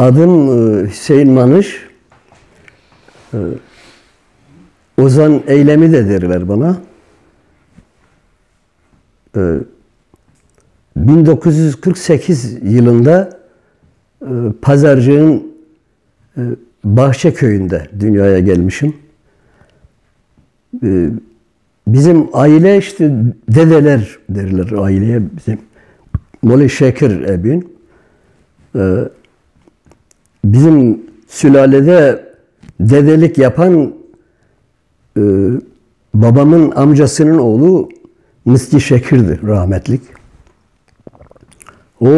Adım e, Hüseyin Manış. E, Ozan Eylemi de derler bana. E, 1948 yılında e, Pazarcık'ın e, Bahçe köyünde dünyaya gelmişim. Bizim aile işte dedeler derler aileye bizim. Moli Şekir Ebin. Bizim sülalede dedelik yapan e, babamın amcasının oğlu Mıski Şekir'di rahmetlik. O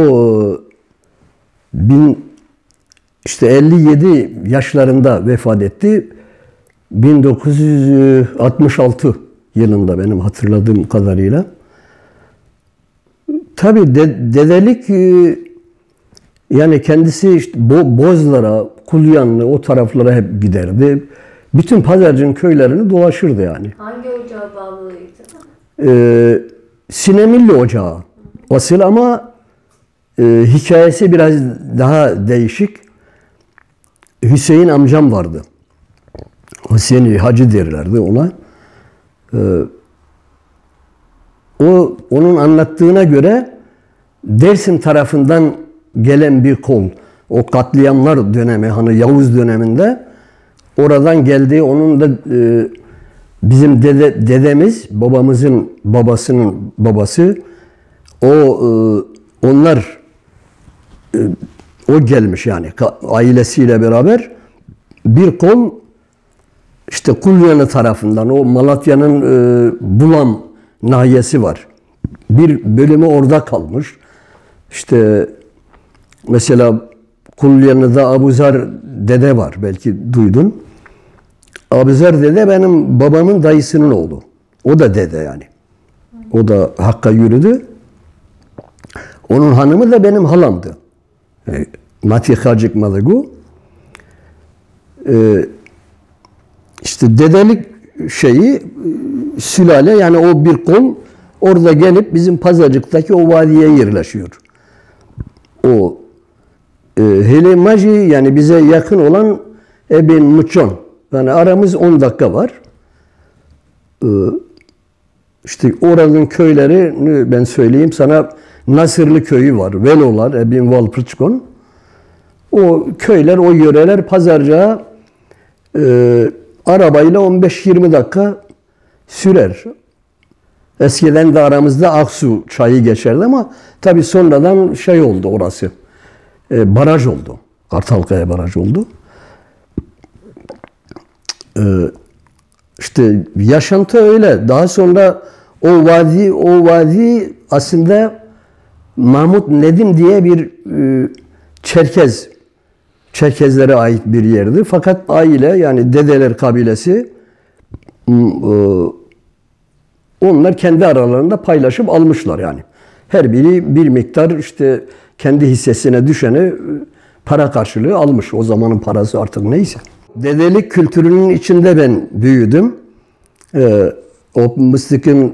bin işte 57 yaşlarında vefat etti. 1966 yılında benim hatırladığım kadarıyla. Tabii de, dedelik e, yani kendisi işte Bo, Bozlara, Kulyanlı o taraflara hep giderdi. Bütün pazarcının köylerini dolaşırdı yani. Hangi ocağa bağlıydı? Ee, Sinemilli Ocağı. Asıl ama e, hikayesi biraz daha değişik. Hüseyin amcam vardı. Hüseyin Hacı derlerdi ona. Ee, o onun anlattığına göre Dersim tarafından gelen bir kol. O katliamlar dönemi hani Yavuz döneminde oradan geldi. Onun da e, bizim dede, dedemiz, babamızın babasının babası o e, onlar e, o gelmiş yani ailesiyle beraber bir kol işte Kulyanı tarafından o Malatya'nın e, Bulam nahiyesi var. Bir bölümü orada kalmış. İşte mesela Kulyanı'da Abuzar dede var belki duydun. Abuzar dede benim babamın dayısının oğlu. O da dede yani. O da Hakk'a yürüdü. Onun hanımı da benim halamdı. E, Mati Hacık Malıgu. E, işte dedelik şeyi e, sülale yani o bir kol orada gelip bizim pazarcıktaki o vadiye yerleşiyor. O e, hele Maji yani bize yakın olan Ebin Muçon. Yani aramız 10 dakika var. E, işte oranın köyleri ben söyleyeyim sana Nasırlı köyü var. Velolar, Ebin Valpırçkon. O köyler, o yöreler pazarcığa e, arabayla 15-20 dakika sürer. Eskiden de aramızda Aksu çayı geçerdi ama tabii sonradan şey oldu orası. E, baraj oldu. Kartalkaya baraj oldu. E, işte yaşantı öyle. Daha sonra o vadi, o vadi aslında Mahmut Nedim diye bir e, Çerkez Çerkezlere ait bir yerdi. Fakat aile yani dedeler kabilesi e, onlar kendi aralarında paylaşıp almışlar yani. Her biri bir miktar işte kendi hissesine düşeni e, para karşılığı almış. O zamanın parası artık neyse. Dedelik kültürünün içinde ben büyüdüm. Ee, o Mıstık'ın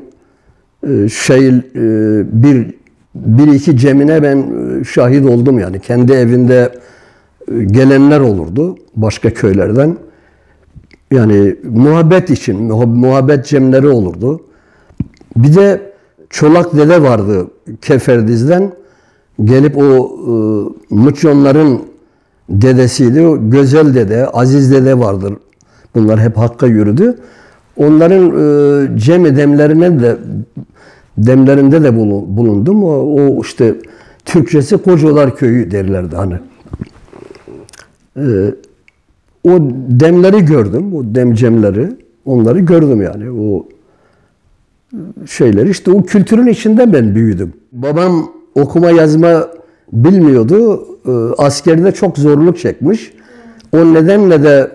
e, şey bir bir iki cemine ben e, şahit oldum yani. Kendi evinde gelenler olurdu başka köylerden. Yani muhabbet için muhabbet cemleri olurdu. Bir de Çolak dede vardı Keferdiz'den. Gelip o e, Mıçyonların dedesiydi. O Gözel dede, Aziz dede vardır. Bunlar hep Hakk'a yürüdü. Onların e, cemi demlerine de demlerinde de bulundum. O, o işte Türkçesi Kocalar Köyü derlerdi hani. Ee, o demleri gördüm, o demcemleri, onları gördüm yani. O şeyler işte o kültürün içinde ben büyüdüm. Babam okuma yazma bilmiyordu. Ee, askerde çok zorluk çekmiş. O nedenle de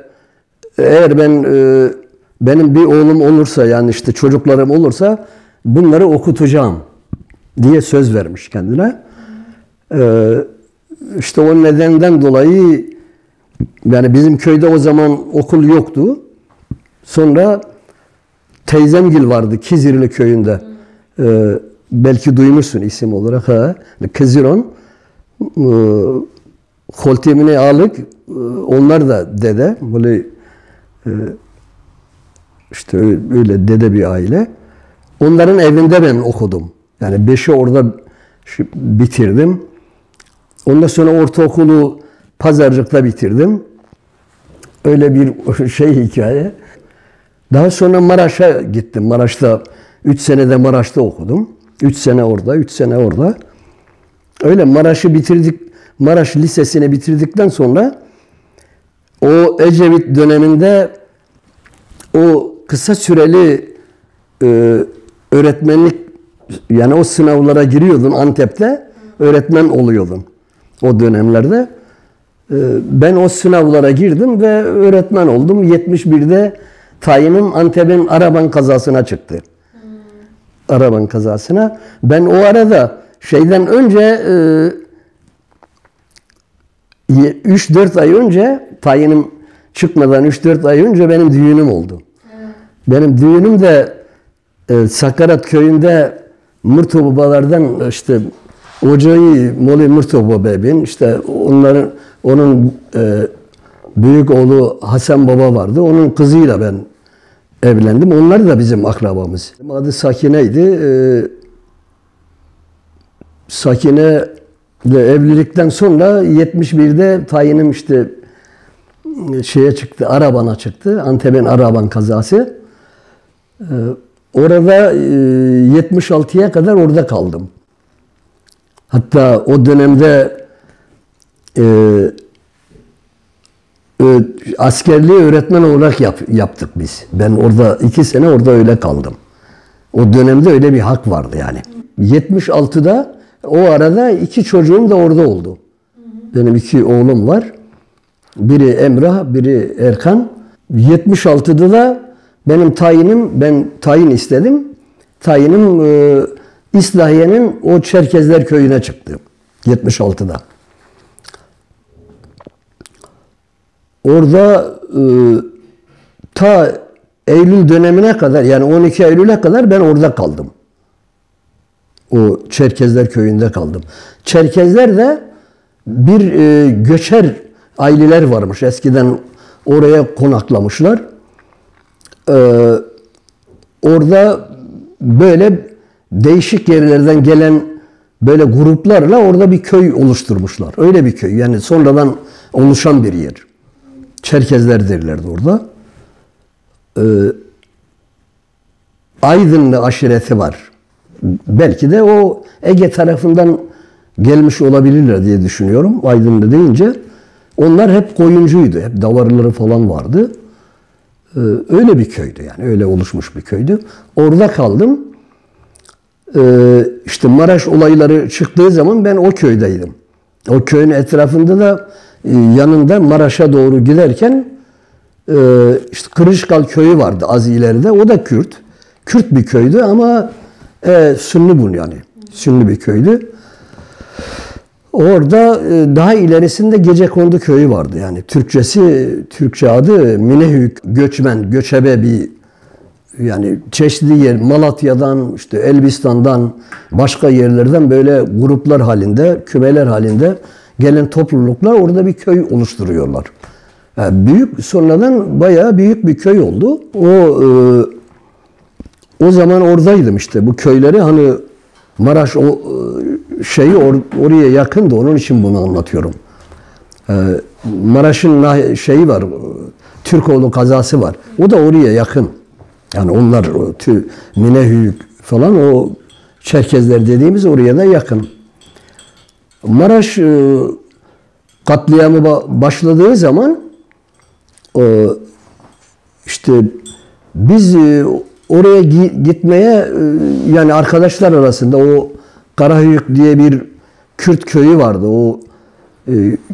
eğer ben e, benim bir oğlum olursa yani işte çocuklarım olursa bunları okutacağım diye söz vermiş kendine. Ee, işte o nedenden dolayı yani bizim köyde o zaman okul yoktu. Sonra teyzemgil vardı Kizirli köyünde. Ee, belki duymuşsun isim olarak ha. Kiziron. Ee, koltemini alık. e, Onlar da dede. Böyle e, işte öyle dede bir aile. Onların evinde ben okudum. Yani beşi orada bitirdim. Ondan sonra ortaokulu Pazarcık'ta bitirdim. Öyle bir şey hikaye. Daha sonra Maraş'a gittim. Maraş'ta 3 sene de Maraş'ta okudum. 3 sene orada, 3 sene orada. Öyle Maraş'ı bitirdik. Maraş Lisesi'ni bitirdikten sonra o Ecevit döneminde o kısa süreli e, öğretmenlik yani o sınavlara giriyordun Antep'te öğretmen oluyordun o dönemlerde. E, ben o sınavlara girdim ve öğretmen oldum. 71'de tayinim Antep'in Araban kazasına çıktı. Araban kazasına. Ben o arada şeyden önce e, 3-4 ay önce tayinim çıkmadan 3-4 ay önce benim düğünüm oldu. Benim düğünüm de e, Sakarat köyünde Murto babalardan işte Ocağı Moli Murto bababin işte onların onun e, büyük oğlu Hasan baba vardı. Onun kızıyla ben evlendim. Onlar da bizim akrabamız. Adı Sakine'ydi. E, Sakine de evlilikten sonra 71'de tayinim işte şeye çıktı, Araban'a çıktı. Antep'in Araban kazası. Ee, orada e, 76'ya kadar orada kaldım. Hatta o dönemde e, askerliği öğretmen olarak yap, yaptık biz. Ben orada iki sene orada öyle kaldım. O dönemde öyle bir hak vardı yani. 76'da o arada iki çocuğum da orada oldu. Benim iki oğlum var. Biri Emrah, biri Erkan. 76'da da benim tayinim, ben tayin istedim. Tayinim e, İslahiye'nin o Çerkezler köyüne çıktı. 76'da. Orada e, ta Eylül dönemine kadar yani 12 Eylül'e kadar ben orada kaldım. O Çerkezler köyünde kaldım. Çerkezler de bir e, göçer aileler varmış. Eskiden oraya konaklamışlar. Ee, orada böyle değişik yerlerden gelen böyle gruplarla orada bir köy oluşturmuşlar. Öyle bir köy. Yani sonradan oluşan bir yer. Çerkezler derlerdi orada. Ee, Aydınlı aşireti var. Belki de o Ege tarafından gelmiş olabilirler diye düşünüyorum. Aydınlı deyince. Onlar hep koyuncuydu. Hep davarları falan vardı. Ee, öyle bir köydü yani. Öyle oluşmuş bir köydü. Orada kaldım. Ee, işte Maraş olayları çıktığı zaman ben o köydeydim. O köyün etrafında da yanında Maraş'a doğru giderken e, işte Kırışkal köyü vardı az ileride. O da Kürt. Kürt bir köydü ama e, Sünni bun yani. Sünni bir köydü. Orada e, daha ilerisinde Gecekondu köyü vardı. Yani Türkçesi, Türkçe adı Minehük, göçmen, göçebe bir yani çeşitli yer Malatya'dan, işte Elbistan'dan, başka yerlerden böyle gruplar halinde, kümeler halinde gelen topluluklar orada bir köy oluşturuyorlar. Yani büyük sonradan bayağı büyük bir köy oldu. O e, o zaman oradaydım işte. Bu köyleri hani Maraş o e, şeyi or- oraya yakındı. Onun için bunu anlatıyorum. E, Maraş'ın şeyi var. Türkoğlu kazası var. O da oraya yakın. Yani onlar tü- Minehük falan o Çerkezler dediğimiz oraya da yakın. Maraş e, katliamı ba- başladığı zaman e, işte biz e, oraya gi- gitmeye yani arkadaşlar arasında o Karahöyük diye bir Kürt köyü vardı. O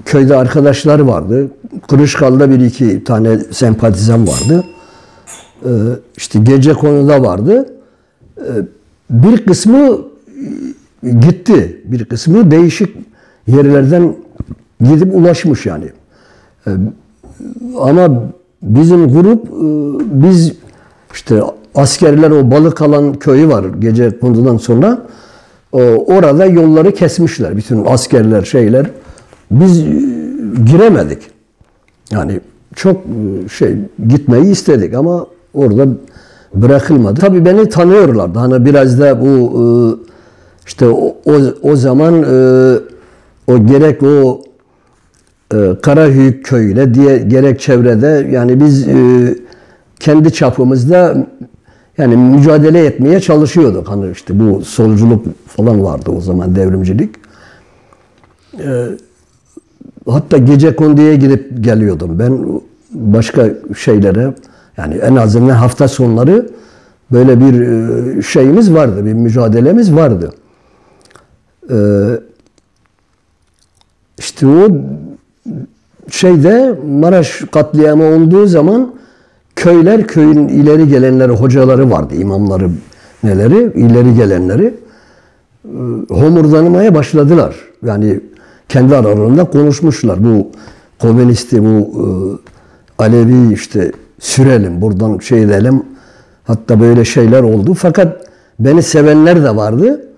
köyde arkadaşlar vardı. Kırışkal'da bir iki tane sempatizan vardı. E, işte gece konuda vardı. Bir kısmı gitti. Bir kısmı değişik yerlerden gidip ulaşmış yani. E, ama bizim grup e, biz işte askerler o balık alan köyü var gece kondudan sonra. Orada yolları kesmişler bütün askerler şeyler. Biz e, giremedik. Yani çok e, şey gitmeyi istedik ama orada bırakılmadı. Tabii beni tanıyorlardı. Hani biraz da bu e, işte o, o, o zaman e, o gerek o e, Karahüyük köyüyle diye gerek çevrede yani biz e, kendi çapımızda yani mücadele etmeye çalışıyorduk. Hani işte bu solculuk falan vardı o zaman devrimcilik. E, hatta gece konduya gidip geliyordum. Ben başka şeylere yani en azından hafta sonları böyle bir e, şeyimiz vardı, bir mücadelemiz vardı. Ee, işte o şeyde Maraş katliamı olduğu zaman köyler köyün ileri gelenleri, hocaları vardı, imamları neleri, ileri gelenleri e, homurdanmaya başladılar. Yani kendi aralarında konuşmuşlar. Bu komünisti, bu e, Alevi işte sürelim, buradan şey edelim. Hatta böyle şeyler oldu. Fakat beni sevenler de vardı.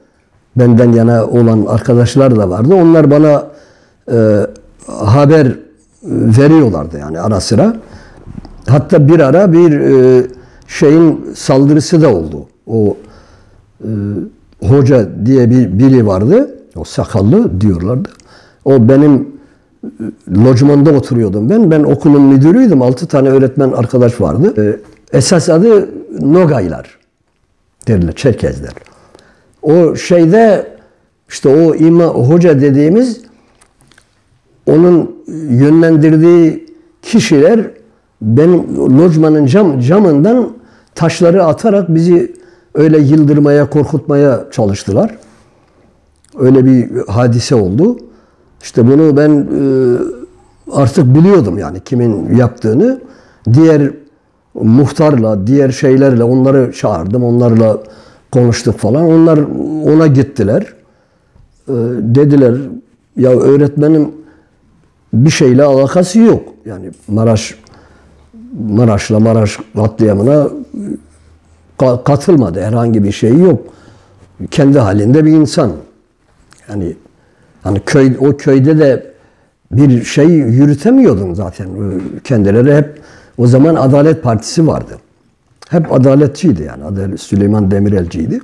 Benden yana olan arkadaşlar da vardı. Onlar bana e, haber veriyorlardı yani ara sıra. Hatta bir ara bir e, şeyin saldırısı da oldu. O e, hoca diye bir biri vardı. O sakallı diyorlardı. O benim e, lojmanda oturuyordum ben. Ben okulun müdürüydüm. Altı tane öğretmen arkadaş vardı. E, esas adı Nogaylar derler, Çerkezler. O şeyde işte o ima hoca dediğimiz onun yönlendirdiği kişiler benim lojmanın cam, camından taşları atarak bizi öyle yıldırmaya, korkutmaya çalıştılar. Öyle bir hadise oldu. İşte bunu ben e, artık biliyordum yani kimin yaptığını. Diğer muhtarla, diğer şeylerle onları çağırdım. Onlarla konuştuk falan. Onlar ona gittiler. E, dediler ya öğretmenim bir şeyle alakası yok. Yani Maraş Maraş'la Maraş katliamına katılmadı. Herhangi bir şey yok. Kendi halinde bir insan. Yani hani köy o köyde de bir şey yürütemiyordun zaten. Kendileri hep o zaman Adalet Partisi vardı. Hep adaletçiydi yani. Süleyman Demirelciydi.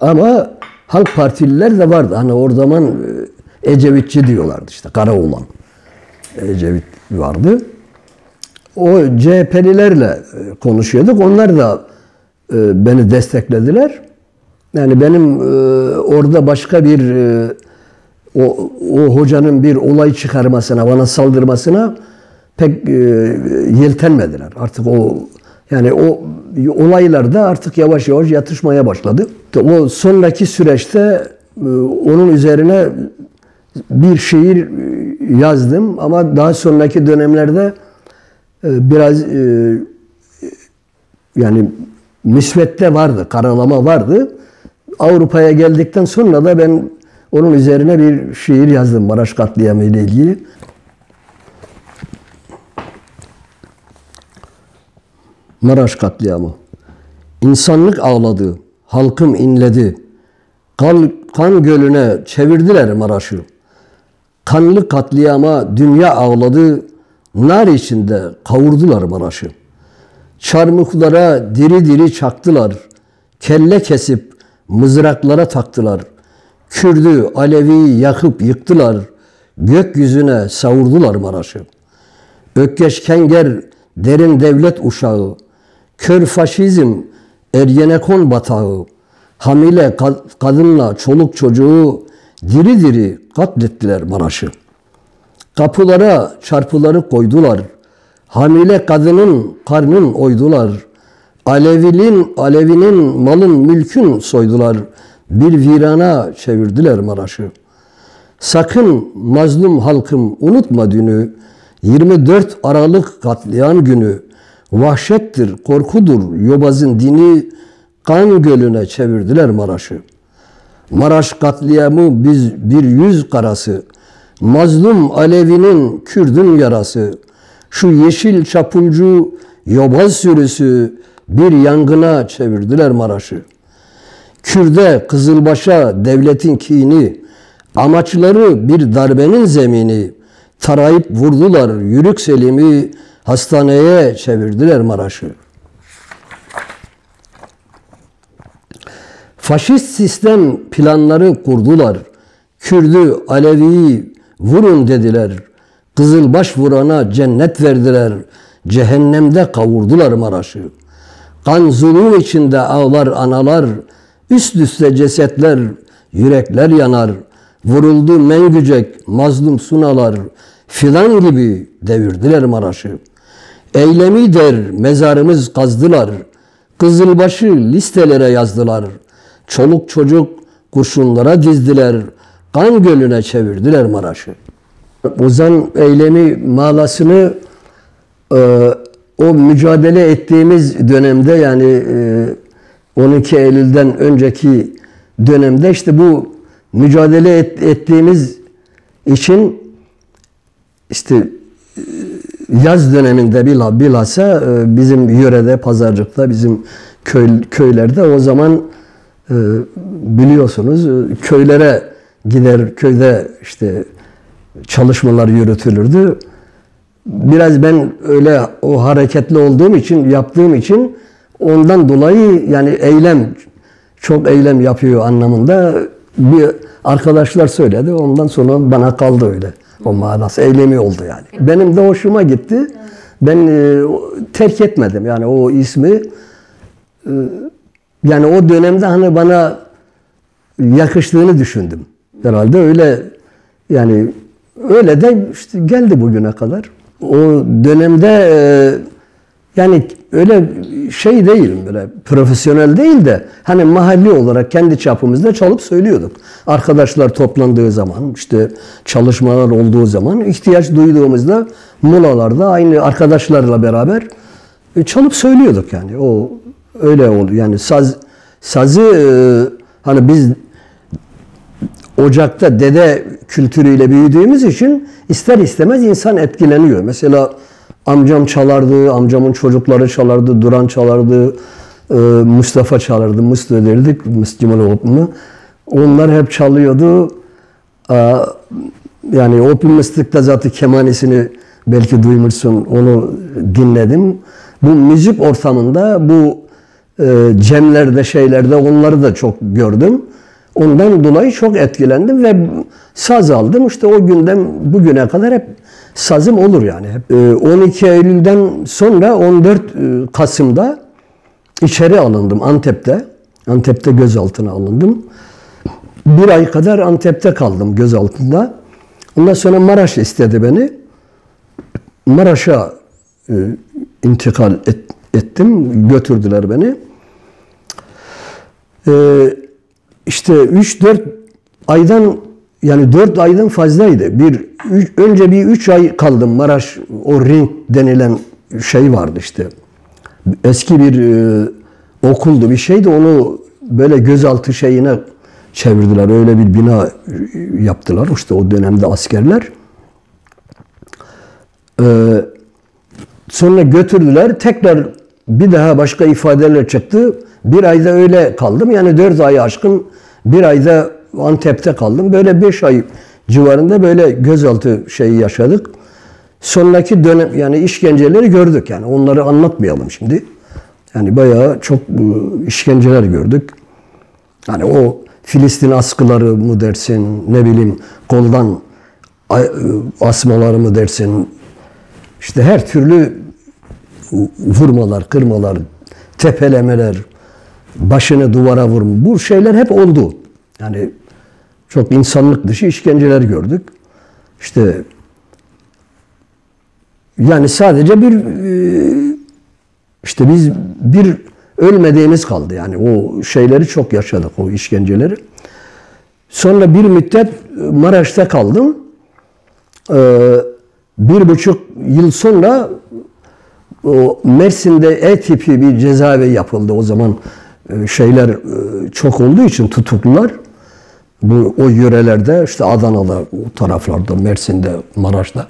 Ama halk partililer de vardı. Hani o zaman Ecevitçi diyorlardı işte Karaoğlan. Ecevit vardı. O CHP'lilerle e, konuşuyorduk. Onlar da e, beni desteklediler. Yani benim e, orada başka bir o, o hocanın bir olay çıkarmasına, bana saldırmasına pek yeltenmediler. Artık o yani o olaylarda artık yavaş yavaş yatışmaya başladı. O sonraki süreçte onun üzerine bir şiir yazdım ama daha sonraki dönemlerde e, biraz e, yani müsvedde vardı, karalama vardı. Avrupa'ya geldikten sonra da ben onun üzerine bir şiir yazdım Maraş katliamı ile ilgili. Maraş katliamı. İnsanlık ağladı, halkım inledi. Kan, kan gölüne çevirdiler Maraş'ı. Kanlı katliama dünya ağladı, nar içinde kavurdular Maraş'ı. Çarmıklara diri diri çaktılar, kelle kesip mızraklara taktılar. Kürdü, Alevi yakıp yıktılar, gökyüzüne savurdular Maraş'ı. Ökkeş Kenger derin devlet uşağı, kör faşizm Ergenekon batağı, hamile kadınla çoluk çocuğu diri diri katlettiler Maraş'ı. Kapılara çarpıları koydular. Hamile kadının karnın oydular. Alevinin, Alevinin malın mülkün soydular. Bir virana çevirdiler Maraş'ı. Sakın mazlum halkım unutma dünü. 24 Aralık katliam günü. Vahşettir, korkudur yobazın dini. Kan gölüne çevirdiler Maraş'ı. Maraş katliamı biz bir yüz karası. Mazlum Alevi'nin Kürdün yarası. Şu yeşil çapulcu yobaz sürüsü bir yangına çevirdiler Maraş'ı. Kürde Kızılbaş'a devletin kini, Amaçları bir darbenin zemini. Tarayıp vurdular. Yürük Selim'i hastaneye çevirdiler Maraş'ı. Faşist sistem planları kurdular. Kürdü, Alevi'yi vurun dediler. Kızılbaş vurana cennet verdiler. Cehennemde kavurdular Maraş'ı. Kan zulüm içinde ağlar analar. Üst üste cesetler, yürekler yanar. Vuruldu mengücek, mazlum sunalar. Filan gibi devirdiler Maraş'ı. Eylemi der mezarımız kazdılar. Kızılbaşı listelere yazdılar. Çoluk çocuk kurşunlara dizdiler. Kan gölüne çevirdiler Maraş'ı. Ozan eylemi malasını e, o mücadele ettiğimiz dönemde yani e, 12 Eylül'den önceki dönemde işte bu mücadele et, ettiğimiz için işte yaz döneminde bilhassa e, bizim yörede, pazarcıkta, bizim köy, köylerde o zaman e, biliyorsunuz e, köylere gider, köyde işte çalışmalar yürütülürdü. Biraz ben öyle o hareketli olduğum için, yaptığım için ondan dolayı yani eylem, çok eylem yapıyor anlamında bir arkadaşlar söyledi. Ondan sonra bana kaldı öyle. O manası eylemi oldu yani. Benim de hoşuma gitti. Ben e, terk etmedim yani o ismi. E, yani o dönemde hani bana yakıştığını düşündüm. Herhalde öyle yani öyle de işte geldi bugüne kadar. O dönemde e, yani öyle şey değil böyle profesyonel değil de hani mahalli olarak kendi çapımızda çalıp söylüyorduk. Arkadaşlar toplandığı zaman işte çalışmalar olduğu zaman ihtiyaç duyduğumuzda molalarda aynı arkadaşlarla beraber e, çalıp söylüyorduk yani. O öyle oldu. Yani saz sazı e, hani biz ocakta dede kültürüyle büyüdüğümüz için ister istemez insan etkileniyor. Mesela amcam çalardı, amcamın çocukları çalardı, Duran çalardı, e, Mustafa çalardı, Mustafa derdik, Müslüman Opum'u. Onlar hep çalıyordu. Yani Opum Mıstık'ta zaten kemanisini belki duymuşsun, onu dinledim. Bu müzik ortamında, bu e, cemlerde, şeylerde onları da çok gördüm. Ondan dolayı çok etkilendim ve saz aldım. İşte o günden bugüne kadar hep sazım olur yani. 12 ee, Eylül'den sonra 14 e, Kasım'da içeri alındım Antep'te. Antep'te gözaltına alındım. Bir ay kadar Antep'te kaldım gözaltında. Ondan sonra Maraş istedi beni. Maraş'a e, intikal et, ettim. Götürdüler beni. Ee, işte 3-4 aydan yani 4 aydan fazlaydı. Bir üç, önce bir 3 ay kaldım Maraş o ring denilen şey vardı işte. Eski bir e, okuldu bir şeydi onu böyle gözaltı şeyine çevirdiler. Öyle bir bina yaptılar işte o dönemde askerler. Ee, sonra götürdüler. Tekrar bir daha başka ifadeler çıktı. Bir ayda öyle kaldım. Yani dört ay aşkın bir ayda Antep'te kaldım. Böyle beş ay civarında böyle gözaltı şeyi yaşadık. Sonraki dönem yani işkenceleri gördük yani. Onları anlatmayalım şimdi. Yani bayağı çok işkenceler gördük. Yani o Filistin askıları mı dersin, ne bileyim koldan asmaları mı dersin. İşte her türlü vurmalar, kırmalar, tepelemeler, başını duvara vurma. Bu şeyler hep oldu. Yani çok insanlık dışı işkenceler gördük. İşte yani sadece bir e, işte biz bir ölmediğimiz kaldı. Yani o şeyleri çok yaşadık, o işkenceleri. Sonra bir müddet Maraş'ta kaldım. Ee, bir buçuk yıl sonra o Mersin'de E tipi bir cezaevi yapıldı. O zaman e, şeyler e, çok olduğu için tutuklular bu o yörelerde işte Adana'da, o taraflarda, Mersin'de, Maraş'ta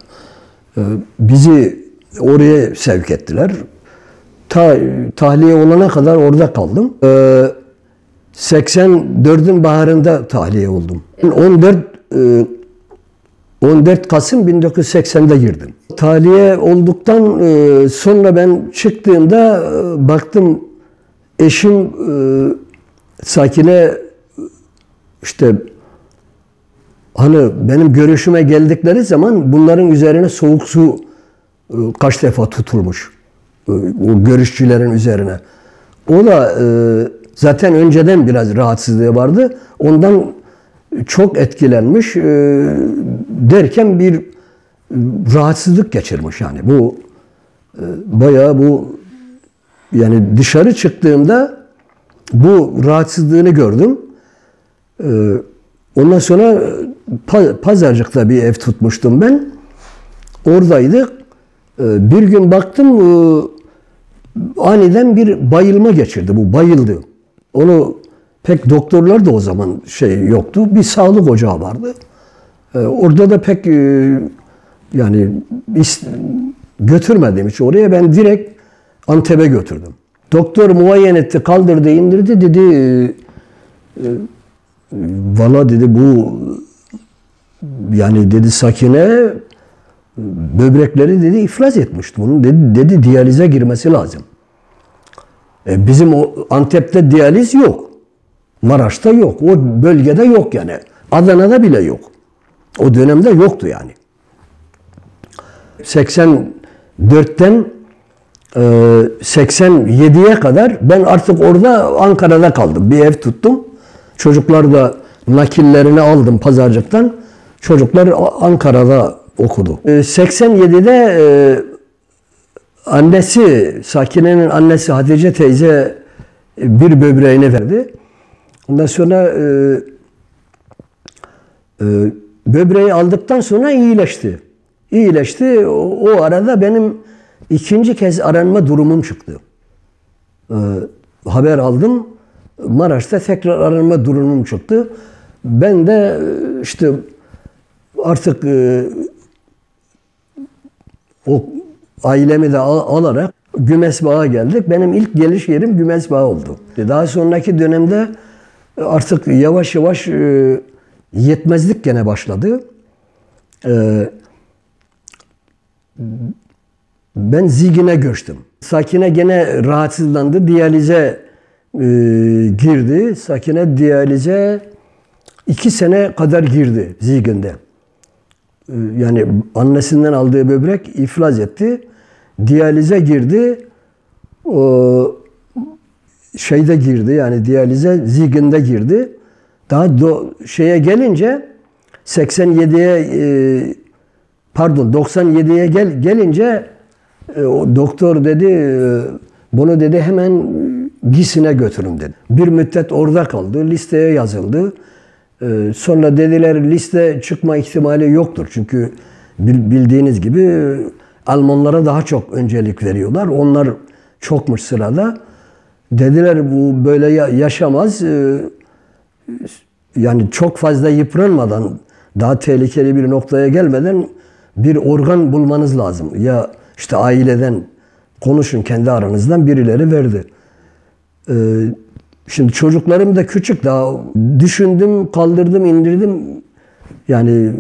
e, bizi oraya sevk ettiler. Ta, tahliye olana kadar orada kaldım. 84'ün baharında tahliye oldum. 14 e, 14 Kasım 1980'de girdim. Tahliye olduktan e, sonra ben çıktığımda e, baktım eşim e, Sakine işte hani benim görüşüme geldikleri zaman bunların üzerine soğuk su e, kaç defa tutulmuş. E, O görüşçülerin üzerine. O da e, zaten önceden biraz rahatsızlığı vardı. Ondan çok etkilenmiş derken bir rahatsızlık geçirmiş yani. Bu bayağı bu yani dışarı çıktığımda bu rahatsızlığını gördüm. Ee, ondan sonra e, Pa- Pazarcık'ta bir ev tutmuştum ben. Oradaydık. Ee, bir gün baktım e, aniden bir bayılma geçirdi. Bu bayıldı. Onu pek doktorlar da o zaman şey yoktu. Bir sağlık ocağı vardı. Ee, orada da pek e, yani götürmedim hiç oraya. Ben direkt Antep'e götürdüm. Doktor muayene etti, kaldırdı, indirdi dedi. E, e, Valla dedi bu yani dedi Sakine böbrekleri dedi iflas etmişti. Bunun dedi, dedi diyalize girmesi lazım. E, bizim o Antep'te diyaliz yok. Maraş'ta yok. O bölgede yok yani. Adana'da bile yok. O dönemde yoktu yani. 84'ten e, 87'ye kadar ben artık orada Ankara'da kaldım. Bir ev tuttum. Çocuklar da nakillerini aldım pazarcıktan. Çocuklar Ankara'da okudu. E, 87'de e, annesi, Sakine'nin annesi Hatice teyze e, bir böbreğini verdi. Ondan sonra e, böbreği aldıktan sonra iyileşti. İyileşti. O, arada benim ikinci kez aranma durumum çıktı. Haber aldım. Maraş'ta tekrar aranma durumum çıktı. Ben de e, işte artık e, o ailemi de al- alarak Gümesbağ'a geldik. Benim ilk geliş yerim Gümesbağ oldu. Daha sonraki dönemde artık yavaş yavaş e, yetmezlik gene başladı. E, ben Zigin'e göçtüm. Sakine gene rahatsızlandı. Diyalize e, girdi. Sakine diyalize iki sene kadar girdi Zigin'de. E, yani annesinden aldığı böbrek iflas etti. Diyalize girdi. O şeyde girdi yani diyalize Zigin'de girdi. Daha do, şeye gelince 87'ye e, pardon 97'ye gel, gelince e, o doktor dedi e, bunu dedi hemen Gisin'e götürün dedi. Bir müddet orada kaldı. Listeye yazıldı. E, sonra dediler liste çıkma ihtimali yoktur. Çünkü bil- bildiğiniz gibi Almanlara daha çok öncelik veriyorlar. Onlar çokmuş sırada. Dediler bu böyle ya- yaşamaz. E, yani çok fazla yıpranmadan, daha tehlikeli bir noktaya gelmeden bir organ bulmanız lazım. Ya işte aileden konuşun kendi aranızdan birileri verdi. Ee, şimdi çocuklarım da küçük daha düşündüm, kaldırdım, indirdim. Yani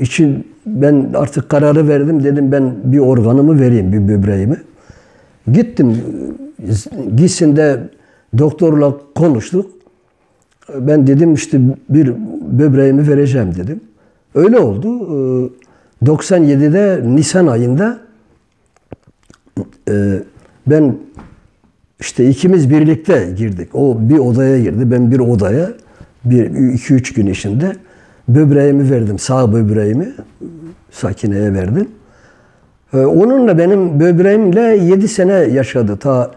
için ben artık kararı verdim dedim ben bir organımı vereyim, bir böbreğimi. Gittim Gisin'de doktorla konuştuk. Ben dedim işte bir böbreğimi vereceğim dedim. Öyle oldu. Ee, 97'de Nisan ayında e, ben işte ikimiz birlikte girdik. O bir odaya girdi, ben bir odaya bir iki üç gün içinde böbreğimi verdim, sağ böbreğimi Sakine'ye verdim. Ee, Onunla benim böbreğimle 7 sene yaşadı. Ta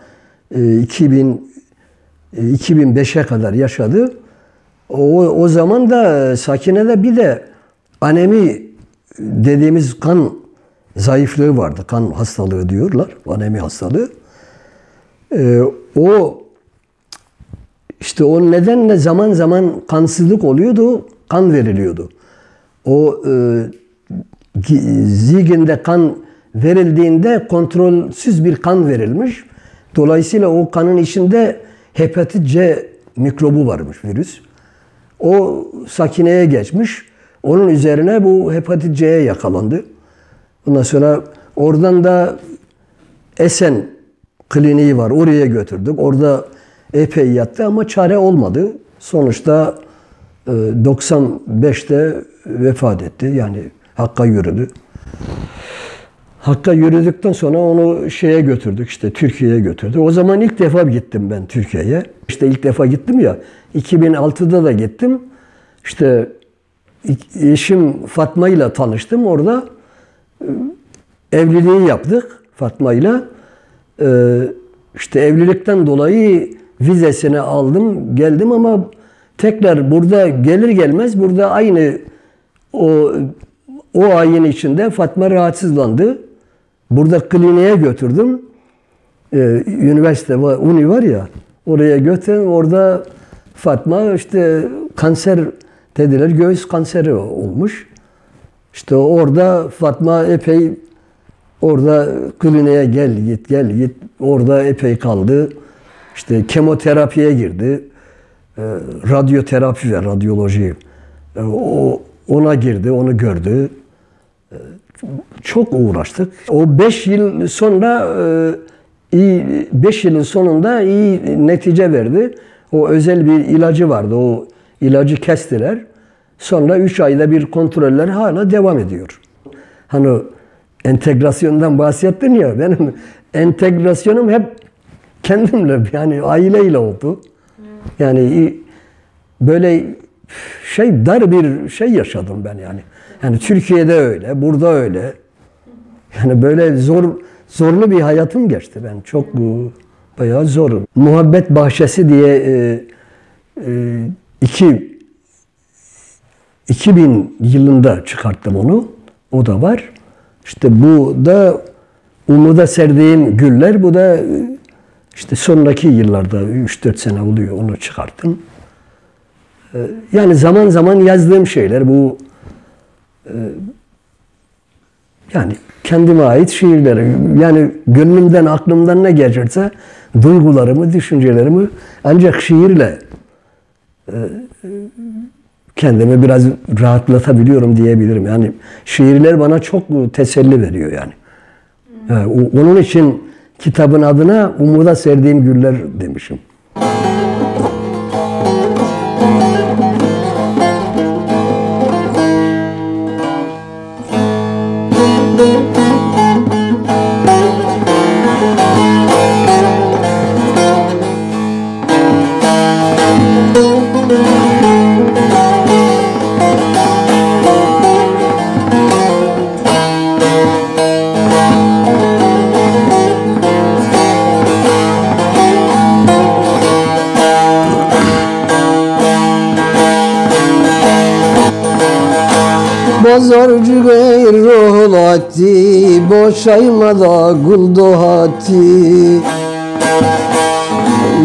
e, 2000 e, 2005'e kadar yaşadı. O, o zaman da Sakine'de bir de anemi dediğimiz kan zayıflığı vardı. Kan hastalığı diyorlar. Anemi hastalığı. Ee, o işte o nedenle zaman zaman kansızlık oluyordu. Kan veriliyordu. O e, gi- Zigin'de kan verildiğinde kontrolsüz bir kan verilmiş. Dolayısıyla o kanın içinde hepatit C mikrobu varmış virüs. O sakineye geçmiş. Onun üzerine bu hepatit C'ye yakalandı. Ondan sonra oradan da Esen kliniği var. Oraya götürdük. Orada epey yattı ama çare olmadı. Sonuçta e, 95'te vefat etti. Yani Hakk'a yürüdü. Hakk'a yürüdükten sonra onu şeye götürdük işte Türkiye'ye götürdük. O zaman ilk defa gittim ben Türkiye'ye. İşte ilk defa gittim ya 2006'da da gittim. İşte eşim Fatma ile tanıştım orada. e, Evliliği yaptık Fatma ile. Ee, işte evlilikten dolayı vizesini aldım, geldim ama tekrar burada gelir gelmez burada aynı o o ayın içinde Fatma rahatsızlandı. Burada kliniğe götürdüm. Ee, üniversite var, uni var ya oraya götürdüm. Orada Fatma işte kanser dediler. Göğüs kanseri olmuş. İşte orada Fatma epey orada kliniğe gel git gel git orada epey kaldı. İşte kemoterapiye girdi. Ee, radyoterapi ve radyoloji. Ee, o ona girdi, onu gördü. Ee, çok uğraştık. O 5 yıl sonra e, iyi 5 yılın sonunda iyi netice verdi. O özel bir ilacı vardı. O ilacı kestiler. Sonra 3 ayda bir kontroller hala devam ediyor. Hani entegrasyondan bahsettin ya benim entegrasyonum hep kendimle yani aileyle oldu. Yani böyle şey dar bir şey yaşadım ben yani. Yani Türkiye'de öyle, burada öyle. Yani böyle zor zorlu bir hayatım geçti ben. Çok bayağı zor. Muhabbet Bahçesi diye e, e, iki 2000 yılında çıkarttım onu. O da var. İşte bu da umuda serdiğim güller. Bu da e, işte sonraki yıllarda 3-4 sene oluyor onu çıkarttım. E, yani zaman zaman yazdığım şeyler bu e, yani kendime ait şiirler. Yani gönlümden, aklımdan ne geçerse duygularımı, düşüncelerimi ancak şiirle kendimi biraz rahatlatabiliyorum diyebilirim. Yani şiirler bana çok teselli veriyor yani. yani onun için kitabın adına umuda serdiğim güller demişim. Atti Boşaymada gul dohati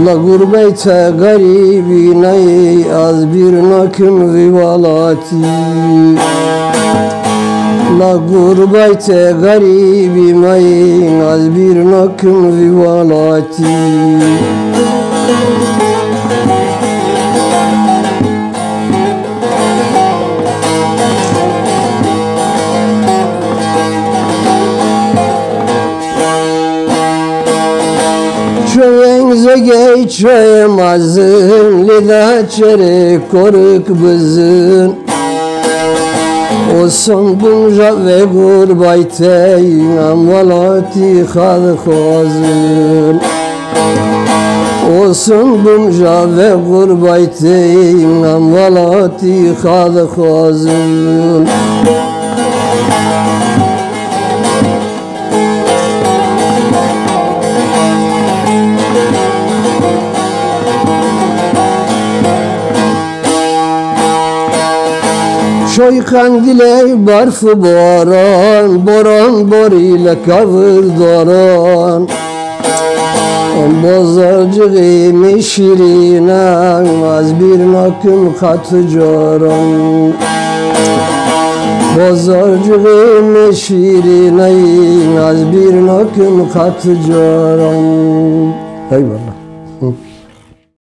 La gurbete garibine az bir nakım vivalati. La gurbete garibime az bir nakım vivalati Çöğenize geçemezsin Lida çerek koruk bızın Olsun bunca ve gurbayteyn Amvalati khad khazın Olsun bunca ve gurbayteyn Amvalati khad khazın Şoy kandile barfı boran Boran bor ile kavur doran Bozarcı giymi şirine Az bir nakım katı coran Bozarcı giymi şirine Az bir nakım katı coran Eyvallah. Hı.